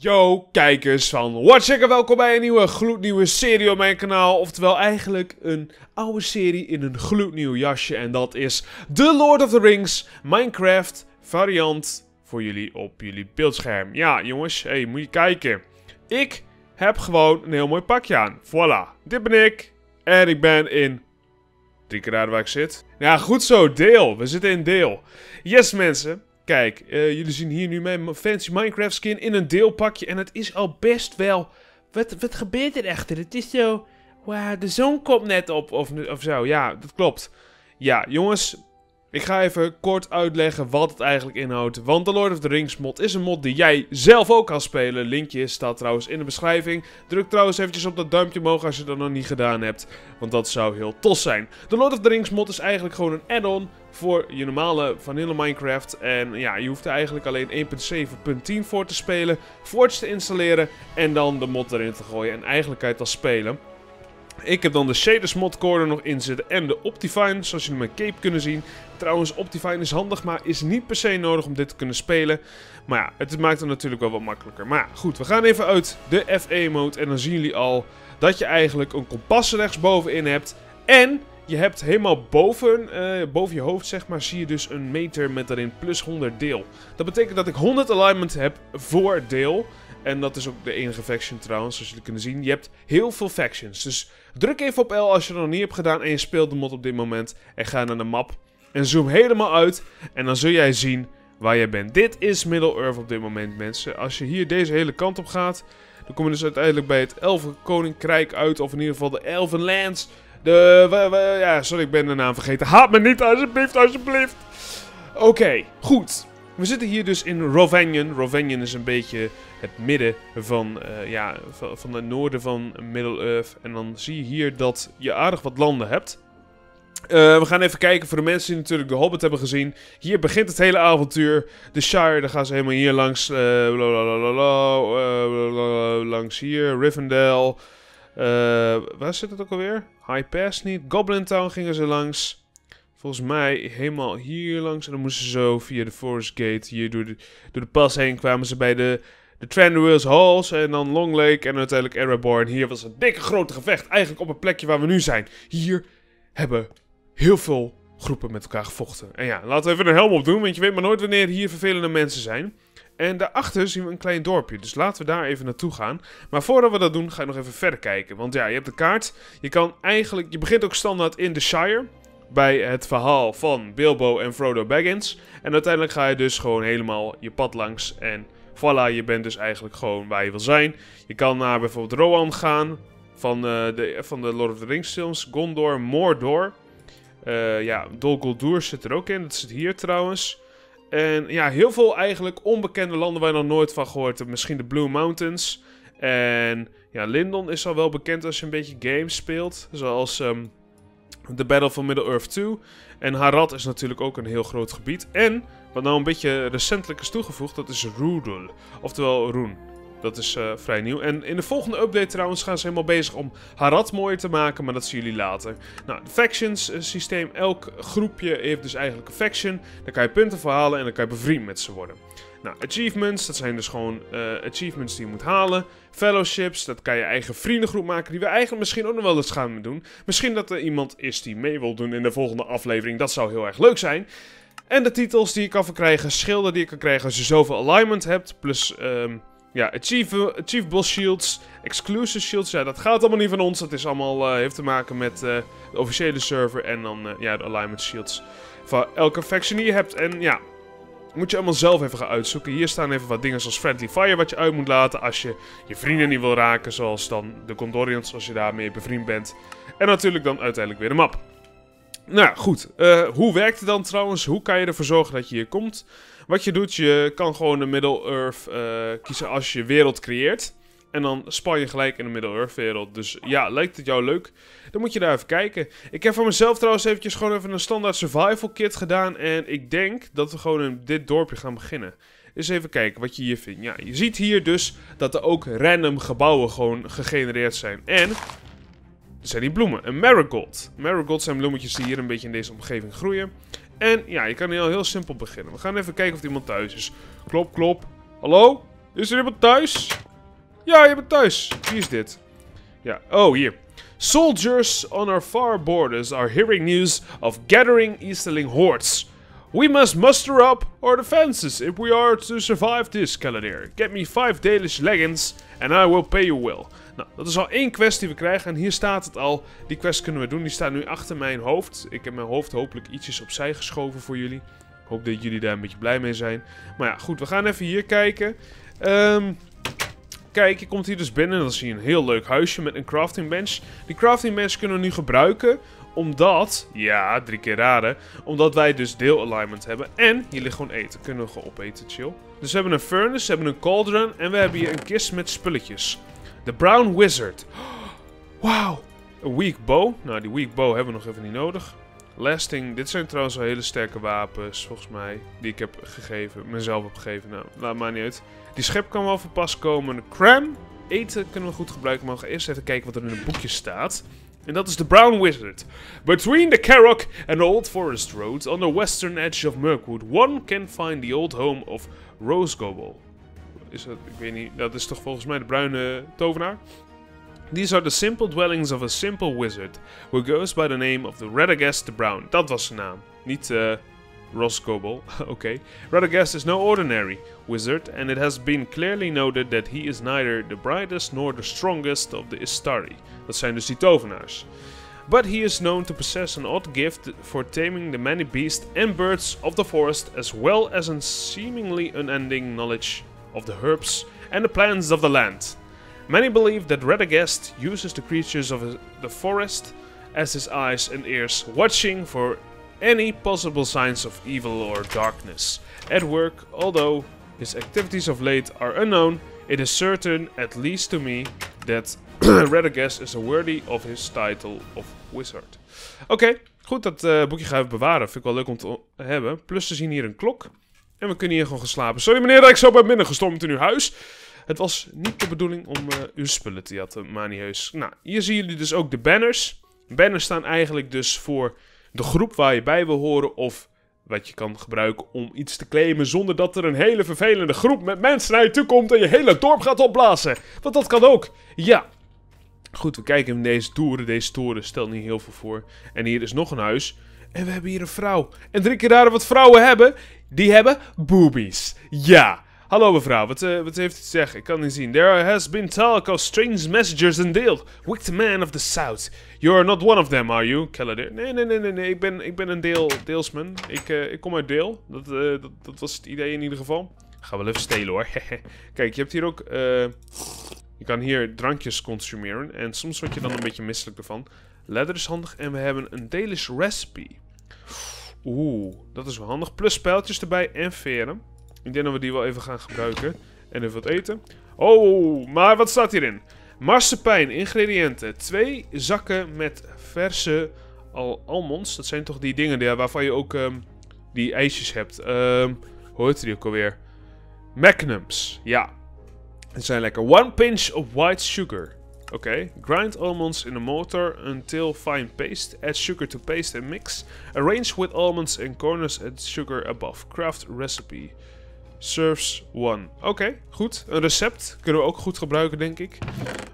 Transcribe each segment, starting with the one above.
Yo, kijkers van Watchecker, welkom bij een nieuwe gloednieuwe serie op mijn kanaal. Oftewel eigenlijk een oude serie in een gloednieuw jasje. En dat is The Lord of the Rings Minecraft variant voor jullie op jullie beeldscherm. Ja, jongens, hey, moet je kijken. Ik heb gewoon een heel mooi pakje aan. Voilà, dit ben ik. En ik ben in... Drie keer waar ik zit. Ja, goed zo, deel. We zitten in deel. Yes, mensen. Kijk, uh, jullie zien hier nu mijn fancy Minecraft skin in een deelpakje. En het is al best wel... Wat, wat gebeurt er echter? Het is zo... Wow, de zon komt net op of, of zo. Ja, dat klopt. Ja, jongens, ik ga even kort uitleggen wat het eigenlijk inhoudt. Want de Lord of the Rings mod is een mod die jij zelf ook kan spelen. Linkje staat trouwens in de beschrijving. Druk trouwens eventjes op dat duimpje omhoog als je dat nog niet gedaan hebt. Want dat zou heel tof zijn. De Lord of the Rings mod is eigenlijk gewoon een add-on voor je normale vanille Minecraft. En ja, je hoeft er eigenlijk alleen 1.7.10 voor te spelen. Forge te installeren en dan de mod erin te gooien. En eigenlijk kan je het al spelen. Ik heb dan de Shaders modcore er nog in zitten en de Optifine, zoals jullie mijn cape kunnen zien. Trouwens, Optifine is handig, maar is niet per se nodig om dit te kunnen spelen. Maar ja, het maakt het natuurlijk wel wat makkelijker. Maar goed, we gaan even uit de FE-mode en dan zien jullie al dat je eigenlijk een kompas rechtsbovenin hebt. En je hebt helemaal boven, uh, boven je hoofd, zeg maar, zie je dus een meter met daarin plus 100 deel. Dat betekent dat ik 100 alignment heb voor deel. En dat is ook de enige faction trouwens, zoals jullie kunnen zien. Je hebt heel veel factions. Dus druk even op L als je dat nog niet hebt gedaan en je speelt de mod op dit moment. En ga naar de map. En zoom helemaal uit. En dan zul jij zien waar je bent. Dit is Middle-earth op dit moment, mensen. Als je hier deze hele kant op gaat, dan kom je dus uiteindelijk bij het Elfenkoninkrijk uit. Of in ieder geval de Elvenlands. De... Ja, sorry, ik ben de naam vergeten. Haat me niet, alsjeblieft, alsjeblieft. Oké, goed. We zitten hier dus in Rovanion. Rovanion is een beetje het midden van, uh, ja, van, het noorden van Middle-earth. En dan zie je hier dat je aardig wat landen hebt. Uh, we gaan even kijken voor de mensen die natuurlijk de Hobbit hebben gezien. Hier begint het hele avontuur. De Shire, daar gaan ze helemaal hier langs. Uh, langs hier, Rivendell. waar zit het ook alweer? High Pass niet. Goblin Town gingen ze langs. Volgens mij helemaal hier langs. En dan moesten ze zo via de Forest Gate. Hier door de, door de pas heen kwamen ze bij de, de Tranduils Halls. En dan Long Lake. En uiteindelijk Ereborn. Hier was een dikke grote gevecht. Eigenlijk op het plekje waar we nu zijn. Hier hebben heel veel groepen met elkaar gevochten. En ja, laten we even een helm op doen. Want je weet maar nooit wanneer hier vervelende mensen zijn. En daarachter zien we een klein dorpje. Dus laten we daar even naartoe gaan. Maar voordat we dat doen, ga ik nog even verder kijken. Want ja, je hebt de kaart. Je kan eigenlijk... Je begint ook standaard in de Shire bij het verhaal van Bilbo en Frodo Baggins. En uiteindelijk ga je dus gewoon helemaal je pad langs en voilà, je bent dus eigenlijk gewoon waar je wil zijn. Je kan naar bijvoorbeeld Rohan gaan, van, uh, de, van de Lord of the Rings films, Gondor, Mordor. Uh, ja, Dol Guldur zit er ook in, dat zit hier trouwens. En ja, heel veel eigenlijk onbekende landen waar je nog nooit van gehoord hebt. Misschien de Blue Mountains. En ja, Lindon is al wel bekend als je een beetje games speelt. Zoals um, The Battle for Middle-earth 2. En Harad is natuurlijk ook een heel groot gebied. En, wat nou een beetje recentelijk is toegevoegd, dat is Rudel. Oftewel Roen. Dat is uh, vrij nieuw. En in de volgende update trouwens gaan ze helemaal bezig om Harad mooier te maken, maar dat zien jullie later. Nou, de factions uh, systeem. Elk groepje heeft dus eigenlijk een faction. Daar kan je punten voor halen en dan kan je bevriend met ze worden. Nou, achievements, dat zijn dus gewoon uh, achievements die je moet halen. Fellowships, dat kan je eigen vriendengroep maken, die we eigenlijk misschien ook nog wel eens gaan doen. Misschien dat er iemand is die mee wil doen in de volgende aflevering, dat zou heel erg leuk zijn. En de titels die je kan verkrijgen, schilden die je kan krijgen als je zoveel alignment hebt, plus... Um, ja, achieve, achievable shields, exclusive shields, ja, dat gaat allemaal niet van ons. Dat is allemaal, uh, heeft te maken met uh, de officiële server en dan uh, ja, de alignment shields van elke faction die je hebt. En ja, moet je allemaal zelf even gaan uitzoeken. Hier staan even wat dingen zoals Friendly Fire wat je uit moet laten als je je vrienden niet wil raken. Zoals dan de Gondorians als je daarmee bevriend bent. En natuurlijk dan uiteindelijk weer de map. Nou goed, uh, hoe werkt het dan trouwens? Hoe kan je ervoor zorgen dat je hier komt? Wat je doet, je kan gewoon de Middle-earth uh, kiezen als je wereld creëert. En dan span je gelijk in de Middle-earth wereld. Dus ja, lijkt het jou leuk? Dan moet je daar even kijken. Ik heb voor mezelf trouwens eventjes gewoon even een standaard survival kit gedaan. En ik denk dat we gewoon in dit dorpje gaan beginnen. Eens even kijken wat je hier vindt. Ja, je ziet hier dus dat er ook random gebouwen gewoon gegenereerd zijn. En zijn die bloemen. Een marigold. Marigold zijn bloemetjes die hier een beetje in deze omgeving groeien. En ja, je kan heel, heel simpel beginnen. We gaan even kijken of iemand thuis is. Klop, klop. Hallo? Is er iemand thuis? Ja, je bent thuis. Wie is dit? Ja, oh, hier. Soldiers on our far borders are hearing news of gathering Easterling hordes. We must muster up our defenses if we are to survive this, Caladir. Get me five Dalish leggings and I will pay you well. Nou, dat is al één quest die we krijgen en hier staat het al. Die quest kunnen we doen, die staat nu achter mijn hoofd. Ik heb mijn hoofd hopelijk ietsjes opzij geschoven voor jullie. Ik hoop dat jullie daar een beetje blij mee zijn. Maar ja, goed, we gaan even hier kijken. Um, kijk, je komt hier dus binnen en dan zie je een heel leuk huisje met een crafting bench. Die crafting bench kunnen we nu gebruiken omdat, ja, drie keer raden, omdat wij dus deel alignment hebben. En hier ligt gewoon eten, kunnen we gewoon opeten, chill. Dus we hebben een furnace, we hebben een cauldron en we hebben hier een kist met spulletjes. De Brown Wizard. Wauw. Een weak bow. Nou, die weak bow hebben we nog even niet nodig. Lasting. Dit zijn trouwens wel hele sterke wapens, volgens mij. Die ik heb gegeven. Mezelf heb gegeven. Nou, laat maar niet uit. Die schep kan wel van pas komen. Cram. Eten kunnen we goed gebruiken. Maar we gaan eerst even kijken wat er in het boekje staat. En dat is de Brown Wizard. Between the Carrock and Old Forest Road, on the western edge of Mirkwood, one can find the old home of Rose Gobble. Is dat, ik weet niet, dat is toch volgens mij de bruine tovenaar? These are the simple dwellings of a simple wizard, who goes by the name of the Radagast the Brown. Dat was zijn naam, niet uh, Ross okay. Radagast is no ordinary wizard, and it has been clearly noted that he is neither the brightest nor the strongest of the Istari. Dat zijn dus tovenaars. But he is known to possess an odd gift for taming the many beasts and birds of the forest, as well as a seemingly unending knowledge of the herbs and the plants of the land. Many believe that Radagast uses the creatures of the forest as his eyes and ears, watching for any possible signs of evil or darkness at work, although his activities of late are unknown, it is certain, at least to me, that Radagast is worthy of his title of wizard. Oké, goed, dat uh, boekje gaan we bewaren. Vind ik wel leuk om te hebben. Plus, we zien hier een klok. En we kunnen hier gewoon gaan slapen. Sorry meneer dat ik zo ben binnengestormd in uw huis. Het was niet de bedoeling om uh, uw spullen te jatten, heus. Nou, hier zien jullie dus ook de banners. Banners staan eigenlijk dus voor de groep waar je bij wil horen of wat je kan gebruiken om iets te claimen zonder dat er een hele vervelende groep met mensen naar je toe komt en je hele dorp gaat opblazen. Want dat kan ook. Ja. Goed, we kijken in deze toeren. Deze toren stelt niet heel veel voor. En hier is nog een huis. En we hebben hier een vrouw. En drie keer raden wat vrouwen hebben. Die hebben boobies. Ja. Hallo mevrouw, wat, uh, wat heeft u te zeggen? Ik kan niet zien. There has been talk of strange messengers in Dale. Wicked man of the south. You are not one of them, are you, Caladir? Nee, nee, nee, nee, nee. Ik ben, ik ben een deel, deelsman. Ik, uh, ik kom uit Deel. Dat, uh, dat, dat, was het idee in ieder geval. Ga wel even stelen hoor. Kijk, je hebt hier ook... je kan hier drankjes consumeren. En soms word je dan een beetje misselijk ervan. Leather is handig. En we hebben een Dalish recipe. Oeh, dat is wel handig. Plus pijltjes erbij en veren. Ik denk dat we die wel even gaan gebruiken. En even wat eten. Oh, maar wat staat hierin? Marsepein, ingrediënten. Twee zakken met verse al almonds. Dat zijn toch die dingen waarvan je ook um, die ijsjes hebt. Um, hoe heet die ook alweer? Magnums. Ja. Het zijn lekker. One pinch of white sugar. Oké. Grind almonds in a mortar until fine paste. Add sugar to paste and mix. Arrange with almonds and corners add sugar above. Craft recipe. Serves one. Oké, goed. Een recept kunnen we ook goed gebruiken, denk ik.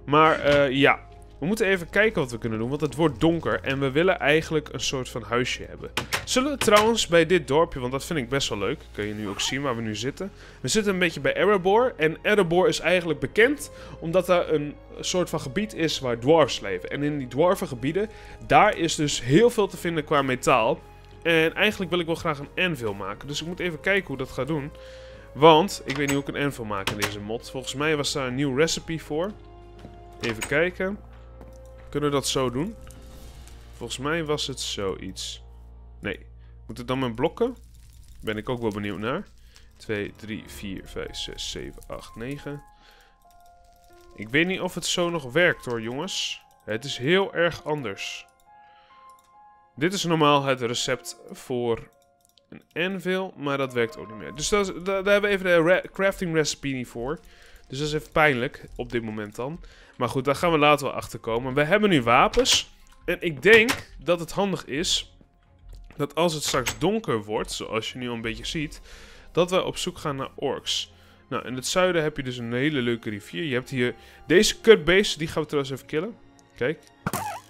Maar uh, ja, we moeten even kijken wat we kunnen doen, want het wordt donker en we willen eigenlijk een soort van huisje hebben. Zullen we trouwens bij dit dorpje, want dat vind ik best wel leuk, kun je nu ook zien waar we nu zitten. We zitten een beetje bij Erebor en Erebor is eigenlijk bekend omdat daar een soort van gebied is waar dwarfs leven. En in die dwarvengebieden, daar is dus heel veel te vinden qua metaal. En eigenlijk wil ik wel graag een anvil maken, dus ik moet even kijken hoe dat gaat doen. Want, ik weet niet hoe ik een anvil maak in deze mod. Volgens mij was daar een nieuw recipe voor. Even kijken. Kunnen we dat zo doen? Volgens mij was het zoiets. Nee. Moet het dan met blokken? Ben ik ook wel benieuwd naar. 2, 3, 4, 5, 6, 7, 8, 9. Ik weet niet of het zo nog werkt hoor jongens. Het is heel erg anders. Dit is normaal het recept voor een anvil, maar dat werkt ook niet meer. Dus dat, daar, hebben we even de crafting recipe niet voor. Dus dat is even pijnlijk op dit moment dan. Maar goed, daar gaan we later wel achter komen. We hebben nu wapens. En ik denk dat het handig is dat als het straks donker wordt, zoals je nu al een beetje ziet, dat we op zoek gaan naar orks. Nou, in het zuiden heb je dus een hele leuke rivier. Je hebt hier deze kutbeesten, die gaan we trouwens even killen. Kijk.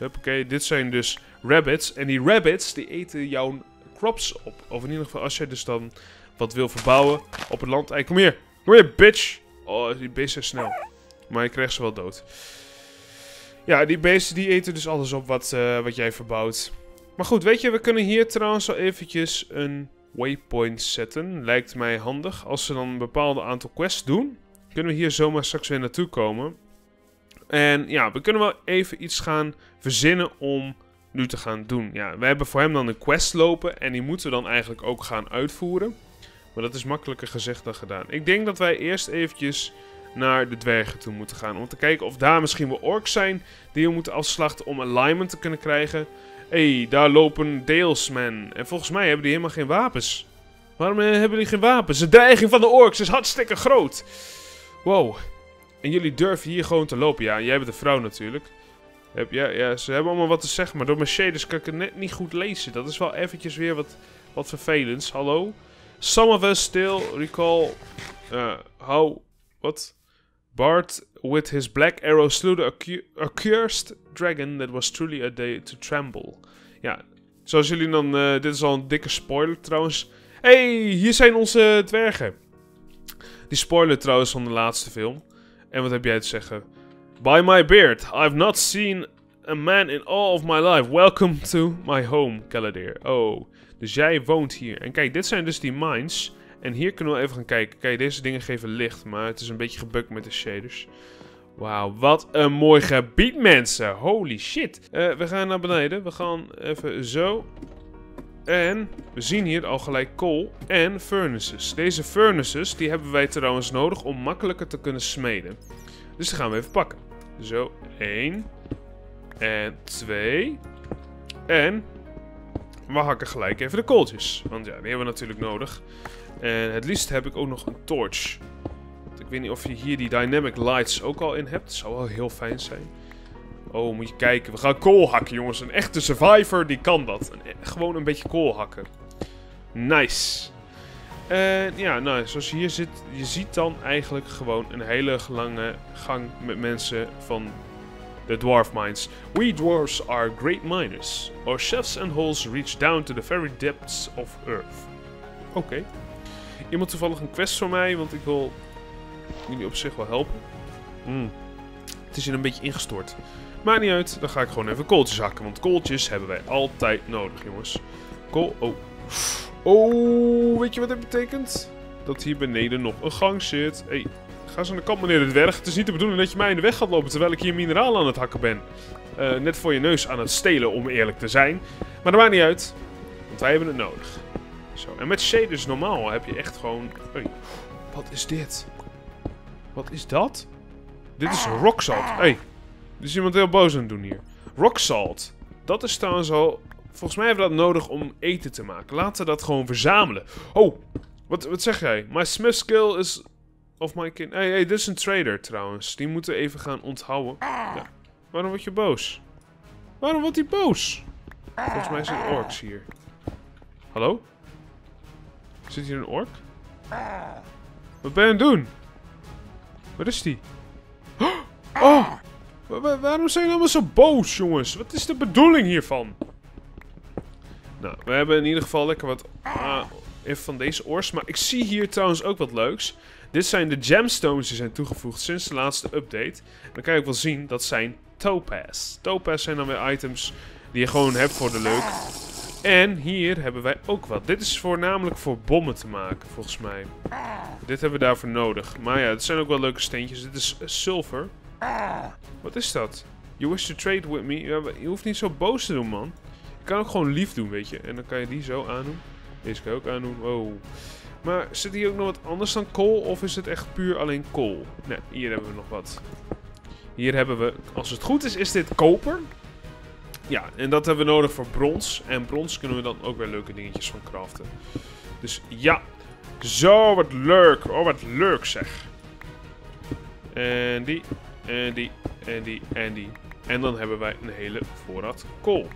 Oké, dit zijn dus rabbits. En die rabbits, die eten jouw op. Of in ieder geval, als je dus dan wat wil verbouwen op het land. Hey, kom hier. Kom hier, bitch. Oh, die beesten zijn snel. Maar je krijgt ze wel dood. Ja, die beesten die eten dus alles op wat, uh, wat jij verbouwt. Maar goed, weet je, we kunnen hier trouwens al eventjes een waypoint zetten. Lijkt mij handig. Als ze dan een bepaald aantal quests doen, kunnen we hier zomaar straks weer naartoe komen. En ja, we kunnen wel even iets gaan verzinnen om nu te gaan doen. Ja, we hebben voor hem dan een quest lopen en die moeten we dan eigenlijk ook gaan uitvoeren. Maar dat is makkelijker gezegd dan gedaan. Ik denk dat wij eerst eventjes naar de dwergen toe moeten gaan. Om te kijken of daar misschien wel orks zijn die we moeten afslachten om alignment te kunnen krijgen. Hé, hey, daar lopen Dalesmen. En volgens mij hebben die helemaal geen wapens. Waarom eh, hebben die geen wapens? De dreiging van de orks is hartstikke groot. Wow. En jullie durven hier gewoon te lopen. Ja, jij bent een vrouw natuurlijk. Ja, ja, ze hebben allemaal wat te zeggen, maar door mijn shaders kan ik het net niet goed lezen. Dat is wel eventjes weer wat, wat vervelends. Hallo? Some of us still recall uh, how... Wat? Bart with his black arrow slew the accursed dragon that was truly a day to tremble. Ja, zoals jullie dan... Uh, dit is al een dikke spoiler trouwens. hey, hier zijn onze dwergen. Die spoiler trouwens van de laatste film. En wat heb jij te zeggen? By my beard, I've not seen a man in all of my life. Welcome to my home, Caladir. Oh, dus jij woont hier. En kijk, dit zijn dus die mines. En hier kunnen we even gaan kijken. Kijk, deze dingen geven licht, maar het is een beetje gebukt met de shaders. Wauw, wat een mooi gebied, mensen. Holy shit. Uh, we gaan naar beneden. We gaan even zo. En we zien hier al gelijk kool en furnaces. Deze furnaces die hebben wij trouwens nodig om makkelijker te kunnen smeden. Dus die gaan we even pakken. Zo, 1. En 2. En we hakken gelijk even de kooltjes. Want ja, die hebben we natuurlijk nodig. En het liefst heb ik ook nog een torch. Ik weet niet of je hier die dynamic lights ook al in hebt. Zou wel heel fijn zijn. Oh, moet je kijken. We gaan kool hakken, jongens. Een echte survivor, die kan dat. E- gewoon een beetje kool hakken. Nice. En ja, nou, zoals je hier zit, je ziet dan eigenlijk gewoon een hele lange gang met mensen van de dwarf mines. We dwarfs are great miners. Our chefs and holes reach down to the very depths of earth. Oké. Iemand toevallig een quest voor mij, want ik wil jullie op zich wel helpen. Hmm. Het is hier een beetje ingestort. Maakt niet uit, dan ga ik gewoon even kooltjes hakken. Want kooltjes hebben wij altijd nodig, jongens. Kool, oh. Oh, weet je wat dit betekent? Dat hier beneden nog een gang zit. hey, ga eens aan de kant meneer de dwerg. Het is niet de bedoeling dat je mij in de weg gaat lopen terwijl ik hier mineraal aan het hakken ben. Uh, net voor je neus aan het stelen, om eerlijk te zijn. Maar dat maakt niet uit, want wij hebben het nodig. Zo, en met shaders normaal heb je echt gewoon... Hey, wat is dit? Wat is dat? Dit is rock salt. Hey, er is iemand heel boos aan het doen hier. Rock salt. Dat is trouwens al... Volgens mij hebben we dat nodig om eten te maken. Laten we dat gewoon verzamelen. Oh, wat, wat zeg jij? My smith skill is of my kin... Hey, hey, dit is een trader trouwens. Die moeten we even gaan onthouden. Ja. Waarom word je boos? Waarom wordt hij boos? Volgens mij zijn orks hier. Hallo? Zit hier een ork? Wat ben je aan het doen? Waar is die? Oh! waarom zijn jullie allemaal zo boos, jongens? Wat is de bedoeling hiervan? Nou, we hebben in ieder geval lekker wat even van deze ors. Maar ik zie hier trouwens ook wat leuks. Dit zijn de gemstones die zijn toegevoegd sinds de laatste update. dan kan je ook wel zien, dat zijn topaz. Topaz zijn dan weer items die je gewoon hebt voor de leuk. En hier hebben wij ook wat. Dit is voornamelijk voor bommen te maken, volgens mij. Dit hebben we daarvoor nodig. Maar ja, het zijn ook wel leuke steentjes. Dit is silver. Wat is dat? You wish to trade with me? Je hoeft niet zo boos te doen, man. Je kan ook gewoon lief doen, weet je. En dan kan je die zo aandoen. Deze kan je ook aandoen. Wow. Maar zit hier ook nog wat anders dan kool? Of is het echt puur alleen kool? Nee, hier hebben we nog wat. Hier hebben we, als het goed is, is dit koper. Ja, en dat hebben we nodig voor brons. En brons kunnen we dan ook weer leuke dingetjes van craften. Dus ja. Zo, wat leuk. Oh, wat leuk zeg. En die, en die, en die, en die. En dan hebben wij een hele voorraad kool.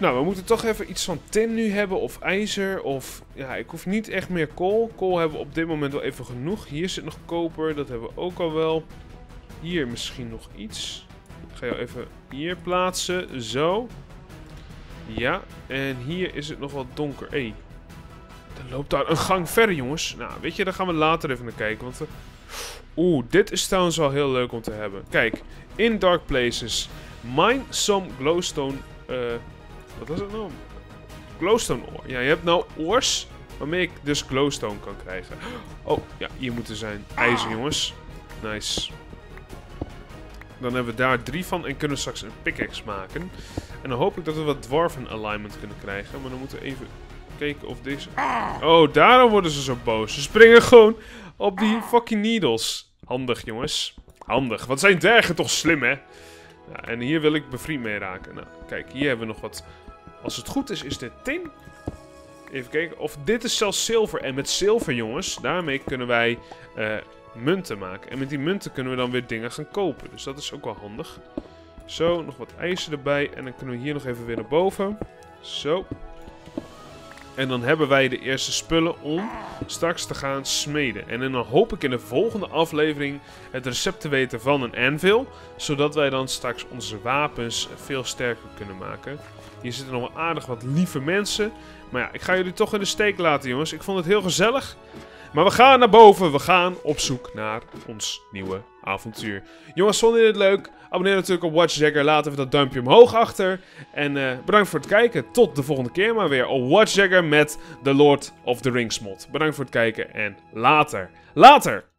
Nou, we moeten toch even iets van tin nu hebben of ijzer of... Ja, ik hoef niet echt meer kool. Kool hebben we op dit moment wel even genoeg. Hier zit nog koper, dat hebben we ook al wel. Hier misschien nog iets. Ik ga jou even hier plaatsen, zo. Ja, en hier is het nog wat donker. Hé, hey, er loopt daar een gang verder, jongens. Nou, weet je, daar gaan we later even naar kijken, want... Oeh, dit is trouwens wel heel leuk om te hebben. Kijk, in Dark Places. Mine some glowstone... Uh, wat was het nou? Glowstone ore. Ja, je hebt nou oors waarmee ik dus glowstone kan krijgen. Oh, ja, hier moeten zijn. IJzer, jongens. Nice. Dan hebben we daar drie van en kunnen we straks een pickaxe maken. En dan hoop ik dat we wat dwarven alignment kunnen krijgen. Maar dan moeten we even kijken of deze... Oh, daarom worden ze zo boos. Ze springen gewoon op die fucking needles. Handig, jongens. Handig. Wat zijn dwergen toch slim, hè? En hier wil ik bevriend mee raken. Nou, kijk, hier hebben we nog wat... Als het goed is, is dit tin. Even kijken. Of dit is zelfs zilver. En met zilver, jongens, daarmee kunnen wij uh, munten maken. En met die munten kunnen we dan weer dingen gaan kopen. Dus dat is ook wel handig. Zo, nog wat ijzer erbij. En dan kunnen we hier nog even weer naar boven. Zo. En dan hebben wij de eerste spullen om straks te gaan smeden. En dan hoop ik in de volgende aflevering het recept te weten van een anvil. Zodat wij dan straks onze wapens veel sterker kunnen maken. Hier zitten nog wel aardig wat lieve mensen. Maar ja, ik ga jullie toch in de steek laten jongens. Ik vond het heel gezellig. Maar we gaan naar boven. We gaan op zoek naar ons nieuwe avontuur. Jongens, vonden jullie het leuk? Abonneer natuurlijk op Watchjagger. Laat even dat duimpje omhoog achter. En uh, bedankt voor het kijken. Tot de volgende keer maar weer op Watchjagger met The Lord of the Rings mod. Bedankt voor het kijken en later. Later!